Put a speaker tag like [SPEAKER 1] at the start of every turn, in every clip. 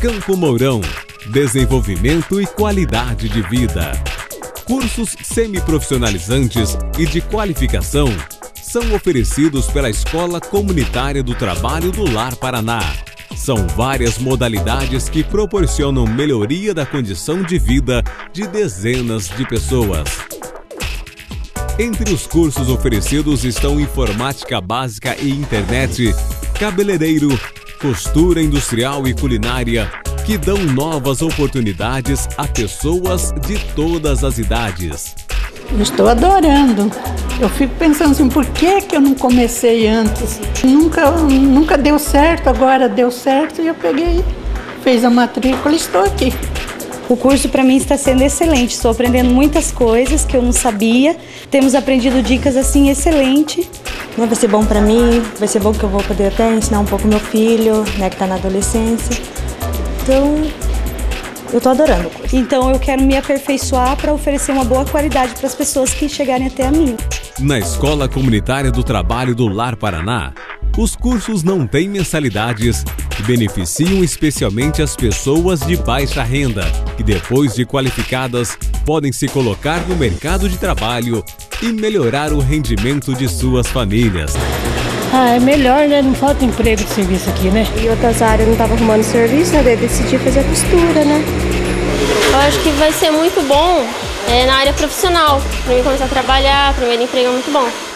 [SPEAKER 1] Campo Mourão. Desenvolvimento e qualidade de vida. Cursos semiprofissionalizantes e de qualificação são oferecidos pela Escola Comunitária do Trabalho do Lar Paraná. São várias modalidades que proporcionam melhoria da condição de vida de dezenas de pessoas. Entre os cursos oferecidos estão informática básica e internet, cabeleireiro, costura industrial e culinária, que dão novas oportunidades a pessoas de todas as idades.
[SPEAKER 2] Estou adorando. Eu fico pensando assim, por que, que eu não comecei antes? Nunca, nunca deu certo, agora deu certo e eu peguei, fez a matrícula e estou aqui.
[SPEAKER 3] O curso para mim está sendo excelente. Estou aprendendo muitas coisas que eu não sabia. Temos aprendido dicas assim excelente.
[SPEAKER 4] Vai ser bom para mim, vai ser bom que eu vou poder até ensinar um pouco meu filho, né, que está na adolescência. Então, eu tô adorando.
[SPEAKER 3] Então eu quero me aperfeiçoar para oferecer uma boa qualidade para as pessoas que chegarem até a mim.
[SPEAKER 1] Na Escola Comunitária do Trabalho do Lar Paraná, os cursos não têm mensalidades beneficiam especialmente as pessoas de baixa renda, que depois de qualificadas podem se colocar no mercado de trabalho e melhorar o rendimento de suas famílias.
[SPEAKER 5] Ah, é melhor, né? Não falta emprego de serviço aqui, né?
[SPEAKER 6] E outras áreas não estavam arrumando serviço, né? Daí decidi fazer a costura, né?
[SPEAKER 7] Eu acho que vai ser muito bom é, na área profissional. Para mim começar a trabalhar, primeiro emprego é muito bom.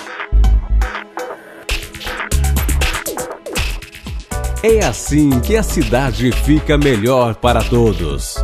[SPEAKER 1] É assim que a cidade fica melhor para todos.